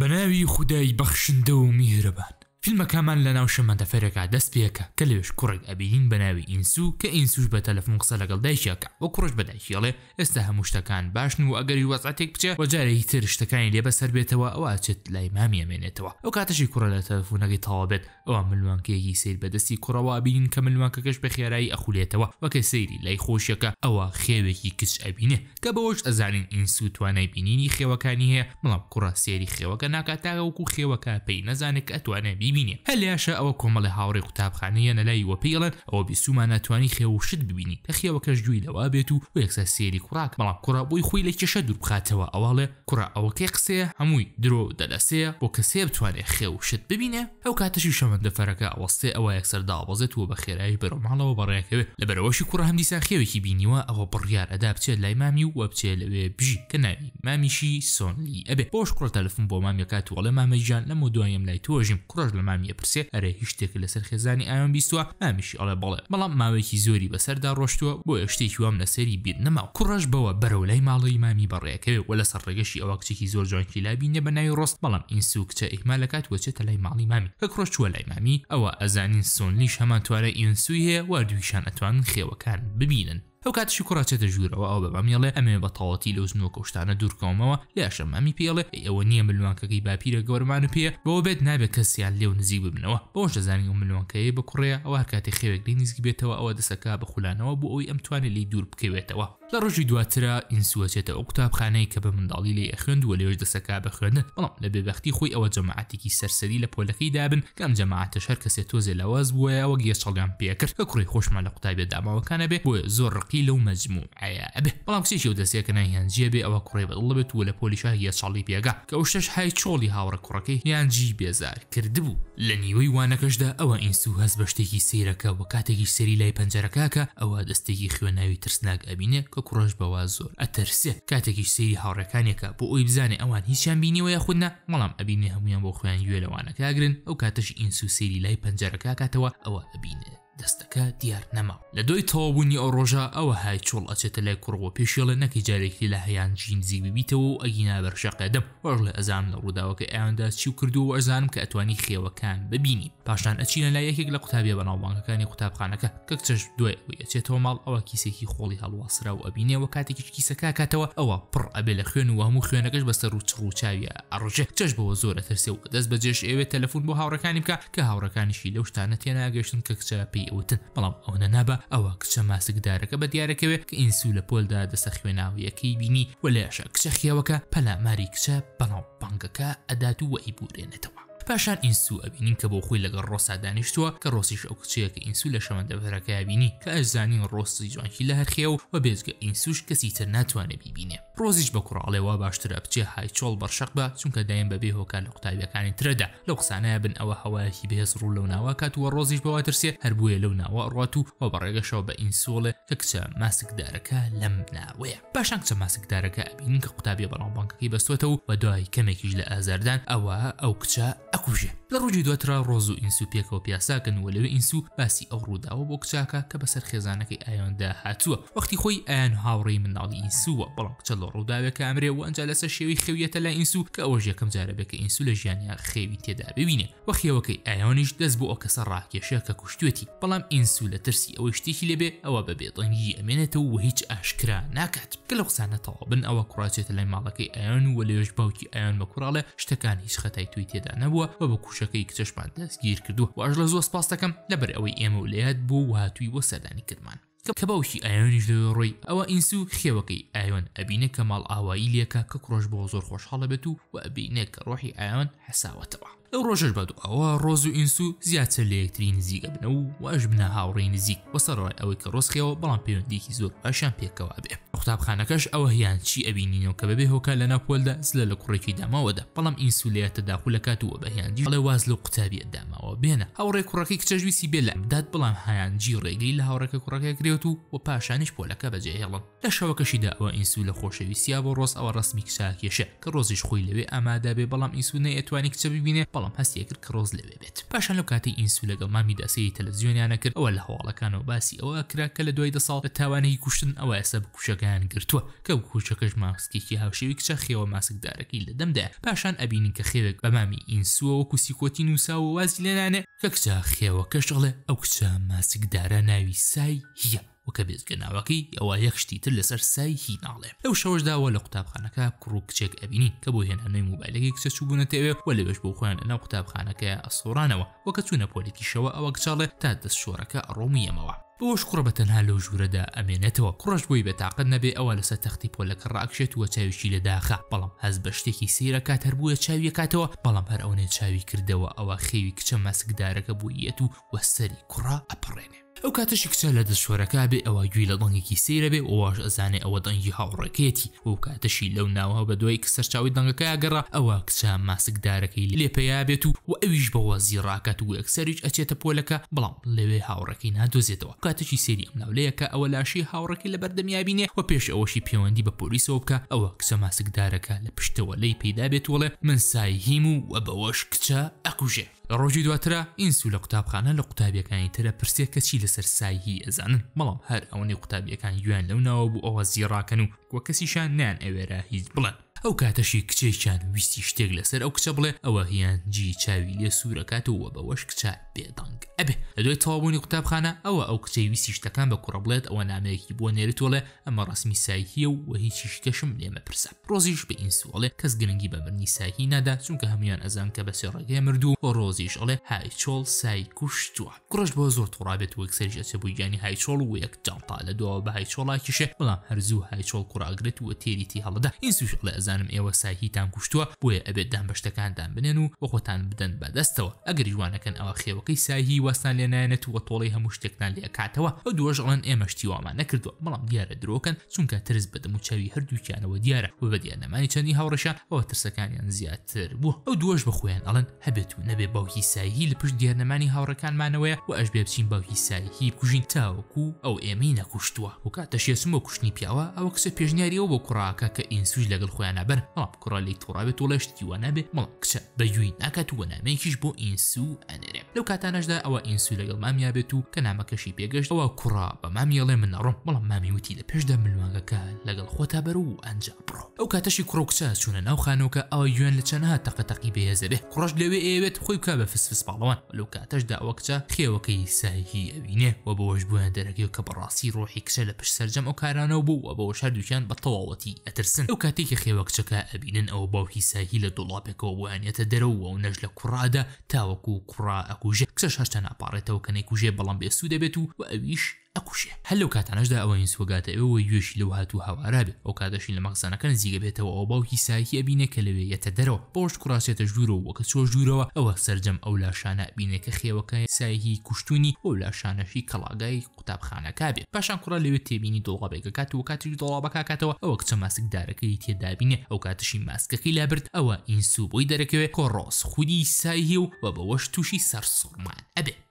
بەناوی خودای بەخشندە و میهرەبان. فیلمەکەمان لەناو شەمەندەفەرێکا دەست پێکا کە لەوێش کوڕێک ئەبینین بەناوی ئینسو کە ئینسوش بە تەلەفون قسە لەگەڵ دایکی ئەکا و کوڕەش بە دایکی ئەڵێ ئێستا هەموو شتەکان باشن و ئەگەریش وەزعە تێک بچێ و جارێکی تر شتەکانی لێ بەسەر بێتەوە ئەوا ئەچێت لای مامی ئەمێنێتەوە ئەو کاتەشی کوڕە لە تەلەفونەکەی تەواو بێت ئەوا ملوانکەیەکی سیر بە دەستی کوڕەوە ئەبینین کە ملوانکەکەش بە خێرایی ئەخولێتەوە وە کە سەیری لای خۆشیەکە ئەوا خێوێکی کچ ئەبینێ کە بەوەش ئەزانین ئینسو توانای بینینی خێوەکانی هەیە بەڵام کوڕە سەیری خێوەکە ناکا تاوەکو خێوەکە پێی نەزانێ کە ئەتوانێ بیبینێ هەر لێیاشە ئەوە کۆمەڵێ هاوڕێ قوتابخانە یەنە لای وە پێی ئەڵێن ئەوە بیسومان ئەتوانی خێو و شت ببینی کە خێوەکەش گوێی لەوە ئەبێت و وە یەکسەر سەیری کوڕاکە بەڵام کوڕە بۆی خۆی لە کێشە دور بخاتەوە ئەوە ئەڵێ کوڕە ئەوە کەی قسەیە هەمووی درۆ و دەلەسەیە بۆ کەسێ بتوانێ خێو و شت ببینێ ئەو کاتەشی شەمەندەفەرەکە ئەوەستێ ئەوە یەکسەر دابەزێت و بە خێرایی بەرەو ماڵەوە بەڕێکەوێ لەبەرئەوەشی کوڕە هەم دیسان خێوێکی بینیوە ئەوە بڕیار ئەدا بچێ لای مامی و بچێ لەوێ بژی کە ناوی مامیشی سۆنلی ئەبێ بۆش کوڕە تەلەفون بۆ مامی ئەکات و ئەڵێ مامە گیان لەمەو دوایەم لای تۆ ئەژیم کوڕەش لە مامی ئەپرسێ ئەرێ هیچ شتێکت لەسەر خێزانی ئایۆم بیستوە؟ مامیشی ئەڵێ بەڵێ بەڵام ماوەیەکی زۆری بەسەردا ڕۆشتوە بۆیە شتێکی وام لەسەری بیر نەماوە کوڕەش بەوە بەرەو لای ماڵەی مامی بەڕێکەوێ وە لەسەر ڕێگەشی ئەوا کچێکی زۆر جوانکی لا بینێ بە ناوی ڕۆز بەڵام ئین سو کچە ئیهمال ئەکات وە چێتە لای ماڵی مامی کە کوڕەش چوە لای مامی ئەوا ئەزانین سۆنلیش هەمان توانای ئیون سوی هەیە واردویشان ئەتوانن خێوەکان ببینن. ئەو کاتیشی کوڕە چێتە ژوورەوە ئەو بە مامی ئەڵێ ئەمەوێ بە تەواوەتی لەو زنووە کەوشتانە دوور کەومەوە لاشە مامی پێی ئەڵێ ئەی ئەوە نییە ملوانکەکەی باپیرە گەورەمانە پێیە بەوە بێت نابێ کەسیان لێو نزیک ببنەوە بەوەش دەزانین ئەو ملوانکەیەی بە کوڕەیە ئەوە هەر کاتێ خێوێک لێی نیزیک بێتەوە ئەوە دەست ئەکا بە خولانەوە بۆ ئەوەی ئەم توانێ لێی دوور بکەوێتەوە لە ڕۆژی دواترا ئینسووە چێتە ئەو قوتابخانەی کە بە منداڵی لێی ئەخوێند و لێوێش دەست ئەکا بە خوێندن بەڵام لە بێبەختی خۆی ئەوە جەماعەتێکی سەرسەری لە پۆلەکەی دابن کام جەماعەتش هەر کەسێ تۆزێ لاواز بوایە وەک یە چڵگان پێ ئەکرد کە کوڕی خۆشمان لە قوتابیە داماوەکان ئەبێ بۆیە زۆر ڕقی لەو مەجموعەیە ئەبێ بەڵام کچێکی ئەو دەستەیە کە ناهیان جیە بێ ئەوا کوڕێ بە دڵ ئەبێت و لە پۆلیشا یە چڵی پێ ئەگا کە ئەو شتەش های چۆڵی هاوڕێ کوڕەکەی یان جی بێزار کردبوو. لە نیوەی وانەکەشدا ئەوا ئینسو هەست بە شتێکی سەیرە کە وە کاتێکیش سەیری لای پەنجەرەکە ئەکا ئەوا دەستێکی خوێناوی ترسناک ئەبینێ کە کوڕەش بەوە زۆر ئەترسێ کاتێکیش سەیری هاوڕێکانی ئەکا بۆ ئەوی بزانێ ئەوان هیچیان بینیوە یاخود نا بەڵام ئەبینێ هەموویان بۆ خۆیان گوێ لەوانەکە ئەگرن ئەو کاتەش ئینس و سەیری لای پەنجەرەکە کاتەوە ئەوە ئەبینێ دەستەکە دیار نەما لە دوای تەوابوونی ئەو ڕۆژە ئەوە های چۆڵ ئەچێتە لای کوڕەوە پێشێڵێ نەکەی جارێکی لە هەیان جی نزیک ببیتەوە و ئەگینا بەرشە قەدەم وەش لە ئەزان لە ڕووداوەکە ئەیاندا چی و کردو وەشزانم کە ئەتوانی خێوەکان ببینی پاشان ئەچینە لای یەکێک لە قوتابیە بەناوبانگەکانی قوتابخانەکە کەک چەش دوای ئەوەی ئەچێتەوە ماڵ ئەوە کیسێکی خۆڵی هەڵواسرا و ئەبینێ و کاتێکیش کیسەکە کاتەوە ئەوە پڕ ئەبێ لە خوێن و هەموو خوێنەکەش بەسە ڕوچ ڕووچاویە ئەڕژێ چەش بەوە زۆرە ترسێ و دەست بە جێش ئەوێ تەلەفۆن بۆ هاوڕەکانی بکە کە هاوڕەکانیشی لەو شتانە تێناگەشتن کە کچە پێی ئەوتن بەڵام ئەوەنە نابە ئەوە کچە ماسکدارەکە بە دیارەکەوێ کە ئینسو لە پۆلدا دەسە خوێناویەکەی بینی و لەشە کچە خیاوەکە پەلاماری کچە بەناو بانگەکە ئەدات و وەئی بورێنێتەوە پاشان ئینسو ئەبینین کە بۆ خۆی لەگەڵ ڕۆسا دانیشتووە کە ڕۆسیش ئەو کچەیە کە ئینسو لە شەمەندەفەرەکەیا بینی کە ئەشزانین ڕۆسی جوانکی لە هەرخێو و بێجگە ئینسوش کەسی تر ناتوانێ بیبینێ ڕۆزیش بە کوڕاڵێ وا باشترە بچێ های چۆڵ بەڕشەق بە چونکە دایم بەبێ هۆکا لە قوتابیەکانی ترەدا لەو قسانەیە بن ئەوە هەوایەکی بەهێز ڕوو لەو ناوە کات وە ڕۆزیش بەوە ترسێ هەر بۆیە لەو ناوە ڕات و وە بەڕێگەشەوە بە ئینسوڵێ کە کچە ماسکدارەکە لەم ناوەیە پاشان کچە ماسکدارەکە ئەبینین کە قوتابیە بەڵام بانکەکەی بەستوەتە و بە دوای کەمێکیش لە ئازاردان ئەوە ئەو کچە ئەکوژێ لە ڕۆژی دواترا ڕۆز و ئینسو پێکەوە پیاساکەن و لەوێ ئینسو باسی ئەو ڕووداوە بۆ کچاکە کە بەسەر خێزانەکەی ئایۆندا هاتووە وەختی خۆی ئایان هاوڕێی منداڵی ئینسووە بەڵام کچە لە ڕووداوێکە ئەمرێ و ئەنجا لەسەر شێوەی خەویەتە لای ئینسو کە ئەوەش یەکەم جارەبێ کە ئینسو لە ژیانیا خێوی تێدا ببینێ و خێوەکەی ئایۆنیش دەست بۆ ئەو کەسە ڕاکێشا کە کوشتوێتی، بەڵام ئینسو لە ترسی ئەوەی شتێکی لێبێ ئەوە بە بێدەنگی ئەمێنێتەوە و هیچ ئاشکرا ناکات، کە لەو قسانە تەواو بن ئەوە کوڕە ئەچێتە لای ماڵەکەی ئایۆن و لەوێش باوکی ئایۆن بە کوڕە ئەڵێ شتەکان هیچ خەتای تۆی تێدا نەبووە و بە کوشەکەی کچەشمان دەستگیرکردووە و ئەژڵێ زۆر سپاستەکەم لەبەر ئەوەی ئێمە و لەیاد بووە و هاتووی بۆ سەردانیکردمان. کە باوکی ئایۆنیش دەوێ ڕۆی ئەوە ئینس و خێوەکەی ئایۆن ئەبینێ کە ماڵئاوایی لێکە کە کوڕەش بەوە زۆر خۆشحاڵە بێت و و ئەبینێ کە ڕۆحی ئایۆن حەساوەتەوە لەو ڕۆژەش بەدوواوە ڕۆز و ئینس و زیاتر لە یەکتری نزیکە بنە و واش بنە هاوڕێی نزیک و سەرڕای ئەوەی کە ڕۆز خێوە بەڵام پەیوەندیکی زۆر باشیان پێکەوە ئەبێ قوتابخانەکەش ئەوە هیان چی ئەبینینەوە کە بەبێ هۆکار لە ناپۆلدا زلە لە کوڕێکی داماوەدا بەڵام ئینسولیاتە داخولەکات و وە بەهیاندی بڵێ واز لەو قوتابیەت ماوە بێنە هاوڕێ کوڕەکەی کچەش ویسی بێ لەم بدات بڵام هایان جی ڕێگری لە هاوڕێکە کوڕەکە کرێت و و پاشانیش پۆلەکە بەجێهێڵن لە شەوەکەشیدا ئەوە ئینسو لە خۆشەویستیا بۆ ڕۆز ئەوە ڕسمی کچاکێشە کە ڕۆزیش خۆی لەوێ ئامادا بێ بەڵام ئینسو نەیەتوانی کچە ببینێ بەڵام هەستیە کرد کە ڕۆز لەوێ بێت پاشان لەو کاتی ئینسو لەگەڵ مامی داسەیری تەلەڤزیۆنیانە کرد ئەوە لە هەواڵەکانەوە باسی ئەوە کرا کە لە دوای دە ساڵ لە تاوانێکی کوشتن ئەوە ئێستا بکوشەکەیان گرتووە کەو کوچەکەش ماسکێکی هاوشێوەی کچە خێوە ماسک دارەکەی لە دەم دایە پاشان ئەبینین کە خێوێک بە مامی ئینسووە وەکو سیکۆتی نووساوە وازی لێ نانێ کە کچە خێوەکەش ئەڵێ ئەو کچە ماسک دارە ناوی سای هیە و کە بێجگە ناوەکەی ئەوا یەک شتی تر لەسەر سای هی ناڵێ لەو شەوەشدا وە لە قوتابخانەکە کوڕ و کچێک ئەبینین کە بۆ هێنانەوەی موبایلەکەی کچە چووبوونەتە ئەوێ و لەوێش بۆ خۆیان لە ناو قوتابخانەکەیا ئەسڕۆرانەوە وە کە چوونە پۆلێکی شەوە ئەوا کچە ئەڵێ تا دەست شۆرەکە ئەڕۆم و یەمەوە بەوەش کوڕە بە تەنها لەو ژوورەدا ئەمێنێتەوە. کوڕەش بۆی بێ تاقەت نەبێ ئەوا لە سەر تەختی پۆلەکە ڕاکشێت و چاویشی لە داخە بەڵام هەست بە شتێکی سەیر ئەکات هەر بۆیە چاوی ئەکاتەوە بەڵام هەر ئەونێ چاوی کردەوە ئەوا خێوی کچە ماسکدارەکە بۆی یەت و وە سەری کوڕە ئەپەڕێنێ. ئەو کاتەشی کچە لە دەست شۆرەکە بێ ئەوا گوێی لە دەنگێکی سەیر ئەبێ و واش ئەزانێ ئەوە دەنگی هاوڕێکەیەتی و ئەو کاتەشی لەو ناوە بە دوای کە سەرچاوەی دەنگەکە ئەگەڕا ئەوا کچە ماسکدارەکەی لێ پەیا ئەبێت و وە ئەویش بە وەزی ڕاکات و یەکسەریش ئەچێتە پۆلەکە بەڵام لەوێ هاوڕێ ی نادۆزێتەوە کاتەکی سەیری ئەم ناولەیە کە ئەوە لاشەی هاوڕێکەی لەبەر دەمیا بینێ وە پێش ئەوەشی پێوەندی بە پۆلیسەوە بکا ئەوە کچە ماسکدارەکە لە پشتەوە لێی پەیدا بێت وەڵێ من سایهیم و وە بەوەش کچە ئەکوژێ لە ڕۆژی دواترا ئینسو لە قوتابخانە لە قوتابیەکانی تر ئەپرسێ کە چی لەسەر سایهی ئەزانن بەڵام هەر ئەوەنەی قوتابیەکان گوێیان لەو ناوە بوو ئەوە زیڕاکەن و وە کەسیشان نایان ئەوێرا هیچ بڵێن. ئەو کاتەشی کچێکیان ویستی شتێک لەسەر ئەو کچە بڵێ ئەوە هیان جی چاوی لێ سوورەکاتەوە بەوەش کچە بێدەنگ ئەبێ لە دوای تەوابوونی قوتابخانە ئەوە ئەو کچەی ویستی شتەکان بە کوڕە بڵێت ئەوە نامەیەکی بۆ نێرتوەڵێ ئەمە ڕسمی سایکیە و وە هیچی شتەشم لێ مەپرسە ڕۆزیش بە ئینسوەڵێ کەس گرنگی بە مردنی سایکی نادا چونکە هەمویان ئەزان کە بەسێ ڕێگەیە مردوو و ڕۆزیش ئەڵێ های چۆڵ سای کوشتووە کوڕەش بۆ زۆر توڕابێت وەک سەرش ئەچێ بۆ گیانی هایچۆڵ و یەک جاڵتا لە دواوە بە هایچۆڵاکیشێ بەڵام هەرزوو هایچۆڵ کوڕاگرێت و تێری تی هەڵدا ئینسوش ئەڵێ ئەزانم ئێوە سایهیتان کوشتووە بۆیە ئەبێت دان بە شتەکاندان بنێن و بە خۆتان بدەن بە دەستەوە ئەگەریش وانەکەن ئەوا خێوەکەی سایهی وازتان لێ نایەنێت و تۆڵەی هەموو شتێکتان لێ ئەکاتەوە ئەو دووەش ئەڵێن ئێمە شتی وامان نەکردووە بەڵام دیارە درۆکەن چونکە ترس بە دەم و چاوی هەردووکیانەوە دیارە و بە دیارنەمانی چەندی هاوڕێشان ئەوە ترسەکانیان زیاتر بووە ئەو دووەش بە خۆیان ئەڵێن هەبێت و نەبێ باوکی سایهی لە پشت دیارنەمانی هاوڕەکانمانەوەیە و ئەشبێ بچین باوکی سایهی بکوژین تاوەکو ئەو ئێمەی نەکوشتووە و کاتەش یەچم بۆ کوشتنی پیاوە ئەوە کچە پێشنیاری ئەو بۆ کوڕاکە کە ئینسوش لەگەڵ خۆیانە بەر بەڵام کوڕە لێی توڕابێت وڵێ شتکی وا نابێ بەڵام کچە بە گوێی ناکات و نامەیەکیش بۆ ئینسو ئەنێرێ لەو کاتانەشدا ئەوە ئینسو لەگەڵ مامیا بێت و کە نامەکەشی پێگەشت ئەوە کوڕە بە مامی ئەڵێ من ئەڕۆم بەڵام مامی وتی لە پێشدا ملوانگەکە لەگەڵ خۆتا بەر و ئەنجا بڕۆ. ئەو کاتەشی کوڕ و کچە چوونە ناو خانووەکە ئەوە گوێن لە چەنەها تەقە تەقی بەهێز دەبێ کوڕەش لەوێ ئەیەوێت خۆی بکا بە فس فس پاڵەوان و لەو کاتەشدا ئەوە کچە خێوەکەی ساهی ئەبینێ و بەوەش بۆیان دەرەکەوێ کە بەڕاستی ڕۆحی کچە لە پشت سەرجەم ئەو کارانەوە بوو و بەوەش هەردووکیان بە تەواوەتی ئەترسن ئەو کاتەی کە خێوە کچەکە ئەبینن ئەوە باوکی ساهی لە دۆڵاپێکەوە بۆیان یەتە دەرەوە و ئەونەش لە کوڕە ئەدا تاوەکوو کوڕە ئەکوژێ کچەش هەرچەن ئەپاڕێتەوە کە نەیکوژێ بەڵام بێسوود ئەبێت و و ئەویش ئەکوژێ هەر لەو کاتانەشدا ئەوە ئینسوەگاتە ئێوە وە یوێشی لەو هاتوو هاوارا بێ ئەو کاتەشی لە مەخزەنەکە نزیکە بێتەوە ئەوە باوکی سایەکی ئەبینێ کە لەوێ یەتە دەرەوە بە ڕۆژ کوڕاسێتە ژوورەوە وە کە چووە ژوورەوە ئەوە سەرجەم ئەو لاشانە ئەبینێ کە خێوەکە سایەکی کوشتوونی وە و لاشانەشی کەڵاگای قوتابخانەکە بێ باشان کوڕە لەوێ تێبینی دۆڵابێک ئەکات وە کاتیش دۆڵابەکە ئەکاتەوە ئەوە کچە ماسک دارەکەی تێدا ئەبینێ ئەو کاتەشی ماسکەکەی لا برد ئەوە ئینسو بۆی دەرەکەوێ کۆڕۆس خودی سایه و وە بەوەش تووشی سەرسوڕمان ئەبێ.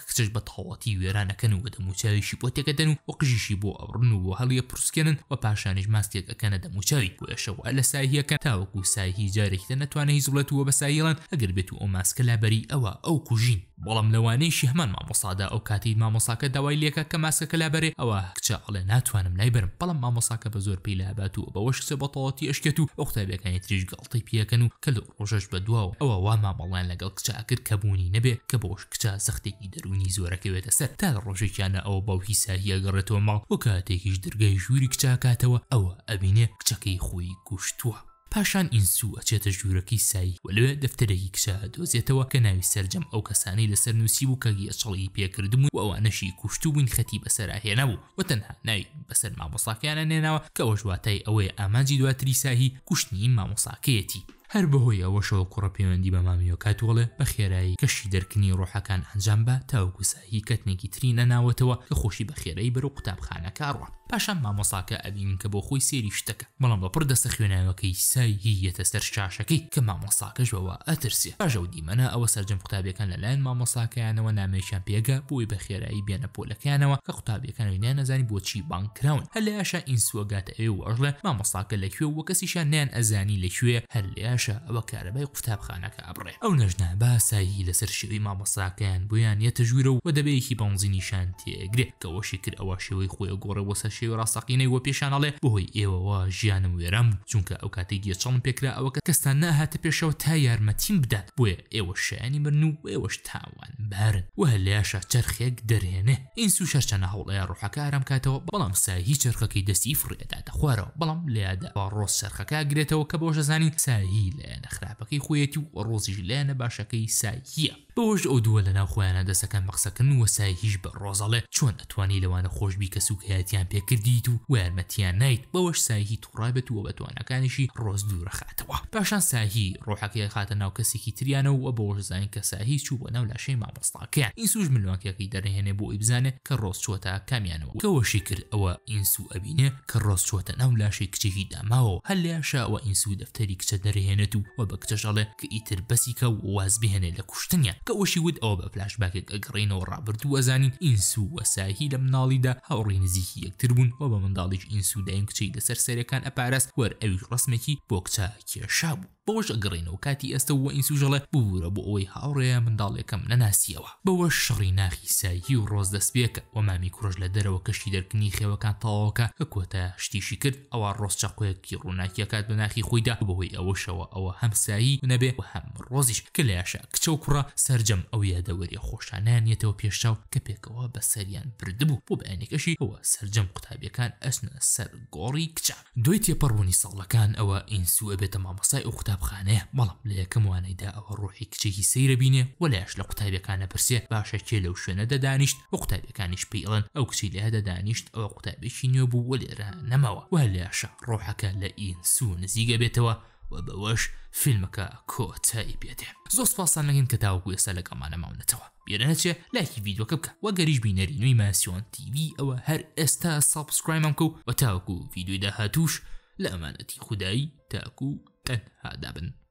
کچەش بە تەواوەتی وێران ئەکەن و دەموچاویشی بۆ تێکەدەن و و قژیشی بۆ ئەبڕن و هەڵیئەپڕوسکێنن و پاشانیش ماستێک ئەکەنە دەموچاوی بۆیەشە وا لە سایهی ئەکەن تاوەکو سایهی جارێکی تر نەتوانێ هیچ بڵێت و وە بە سایهیڵێن ئەگەر بێت و ئەو ماسکە لا بەری ئەوا ئەو کوژین. بەڵام لە وانەیشی هەمان مامۆسادا ئەو کاتەی مامۆساکە داوای لێکا کە ماسکەکە لا بەرێ ئەوا کچە ئەڵێ ناتوانم لای بەرم بەڵام مامۆساکە بە زۆر پێی لا ئەبات و بەوەش کچە بە تەواوەتی ئەشکێت و و قوتابیەکانی تریش گاڵتەی پێ ئەکەن و کە لە ڕۆژەش بەدواوە ئەوە وا مامەڵەیان لەگەڵ کچە ئەکرد کە بوونی نەبێ کە بەوەش کچە زەختێکی دەروونی زۆرەکەوێتە سەر تا لە ڕۆژێکیانە ئەوە بەو هیساهیە گەڕێتەوە ماڵ و کاتێکیش درگای ژووری کچە ئەکاتەوە ئەوە ئەبینێ کچەکەی خۆی کوشتووە. پاشان ئینسوو ئەچێتە ژوورەکەی سایی و لەوێ دەفتەرێکی کچە ئەدۆزێتەوە کە ناوی سەرجەم ئەو کەسانەی لەسەر نووسیبوو کە گێچەڵی پێکردبوون و ئەوانەشی کوشتوبووین خەتی بەسەرا هێنابوو، و تەنها ناوی بەسەر مامۆستاکەیانە نێناوە کە ئەوەش واتای ئەوەیە ئامانجی دواتری ساهی کوشتنی مامۆستاکەیەتی. هەر بەهۆی ئەوەشەوە کوڕە پەیوەندی بە مامیۆ کاتوەڵێ بە خێرایی کەشی دەرکنی ڕۆحەکان ئەنجام با تاوەکو ساهی کەتنێکی تری نەناوەتەوە کە خۆشی بە خێرایی بەرەو قوتابخانەکە ئەڕوا پاشان مامۆستاکە ئەبینین کە بۆ خۆی سێری شتەکە بەڵام بە پڕ دەستە خوێناوەکەی سای هی یەتە سەر شاشەکەی کە مامۆستاکەش بەوە ئەترسێ پاش ئەو دیمەنە ئەوە سەرجەم قوتابیەکان لە لایەن مامۆستاکەیانەوە نامەیەکیان پێگا بۆ ئەوی بە خێرایی بێنە پۆلەکەیانەوە کە قوتابیەکانیش نەیانەزانی بۆ چی بانگ کراون هەر لە یاشا ئینسو ئەگاتە ئەوێ و ئەژڵێ مامۆستاکە لە کوێ و کەسیشیان نەیان ئەزانی لە کوێیە هەر لە یاشا ئەوە کارەبای قوتابخانەکە ئەبڕێ ئەو نەژنە بە ئاسایی لەسەر شێوەی مامۆستاکەیان بۆیان یەتە ژوورە و دەبەیەکی بەنزینیشان تێگرێ کەوەشی کرد ئەوە شێوەی خۆی ئەگۆڕێ بۆ سەر شێوی ڕاستەقینەی وە پێشان ئەڵێ بەهۆی ئێوەوە ژیانم وێران بوو چونکە ئەو کاتەی گێچەڵم پێکرا ئەوە کەستان نەئەهاتە پێشەوە تا یارمەتیم بدات بۆیە ئێوەش شایەنی مرن و ئێوەش تاوان قەنبار و هەلیاشە چەرخێک دەرهێنێ ئینسو شەرچەنە هەوڵەیە ڕوحەکە ئارام کاتەوە بەڵام ساهی چەرخەکەی دەستی فڕێ ئەداتە خوارەوە بەڵام لەیادە ئەوە ڕۆز چەرخەکە ئەگرێتەوە کە بەوەش ئەزانی ساهی لایەنە خراپەکەی خۆیەتی و ڕۆزیش لایەنە باشەکەی ساهیە بەوەش ئەو دووە لەناو خۆیانە دەسەکەن بە قسەکردن وە ساهیش بە ڕۆز ئەڵێ چۆن ئەتوانی لەوانە خۆشبی کە سوکایەتیان پێ کردیت و وە یارمەتیان نایت بەوەش ساهی پڕای بێت و بە تواناکانیشی ڕۆز دوورەخاتەوە پاشان ساهی ڕۆحەکەی ئەخاتە ناو کەسێکی تریانەوە بەوەش زانین کە ساهی چوو بۆ ناو لاشەی مامۆستاکەیان ئینسوش ملوانکەکەی دەرهێنێ بۆ ئەوی بزانێ کە ڕۆز چووەتە کامیانەوە کە وەشی کرد ئەوە ئینسو ئەبینێ کە ڕۆز چووەتە ناو لاشەی کچێکی داماوەوە هەر لە یاشاوە ئینسو دەفتەری کچە دەرهێنێت و وە بە کچەش ئەڵێ کە ئیتر بەسیکە و واز بهێنێ لە کوشتنیان کە وەشی وت ئەوە بە فلاشباکێک ئەگەڕێینەوە ڕابردوو ئەزانین ئینسو و ساهی لە مناڵیدا هاوڕێی نزیکی تر بوون وە بە منداڵیش ئینس و دایم کچەی لە سەر سەرێکان ئەپاراست وەر ئەویش ڕەسمێکی بۆ کچە کێشابوو بەوەش ئەگەڕێینەوە کاتی ئێستە وە ئینسوش ئەڵێ ببورە بۆ ئەوەی هاوڕێیە منداڵێکەم نەناسیەوە بەوەش شەڕی ناخی ساییی و ڕۆز دەست پێکە وە مامی کوڕەش لە دەرەوە کەشی دەرکنی خێوەکان تەواوەکە کە کۆتا شتیشی کرد ئەوا ڕۆز چەقۆیەکی ڕووناکی ئەکات بە ناخی خۆیدا وە بەهۆی ئەوەشەوە ئەوە هەم ساییی منەبێ وە هەم ڕۆزیش کە لە یاشا کچە و کوڕە سەرجەم ئەو یادەوەریە خۆشانەیان یەتەوە پێش چاو کە پێکەوە کەوا بەسەریان بردبوو بۆ بەیانەکەشی ئەوە سەرجەم قوتابیەکان ئەسنە سەر گۆڕی کچە دوای تێپەڕبوونی ساڵەکان ئەوە ئینسو ئەبێتە مامەسای ئەو قوتابخانەیە بەڵام لە یەکەم وانەیدا ئەوە ڕۆحی کچێکی سەیرە بینێ و لایش لە قوتابیەکانە پرسێ باشە کێ لەو شوێنەدا دانیشت و قوتابیەکانیش پێی ئەڵێن ئەو کچی لێهدا دانیشت ئەوە قوتابێکی نوێ بوو و لێرە نەماوە و لاشە ڕۆحەکە لە ئینسو نزیگە بێتەوە و بەوەش فیلمەکە کۆتایی پێدێ زۆر سپاستان لەگەن کە تاوەکو ئێستا لەگەڵمانە ماونەتەوە بیرە نەچێ لایکی ڤیدۆکە بکە وە گەریش بینەری نوی ماسیۆن تیڤی ئەوە هەر ئێستا سەبسکرایمم بکە و وە تاوەکو ڤیدۆی داهاتوش لە ئەمانەتی خودایی تاکو تەنها دابن.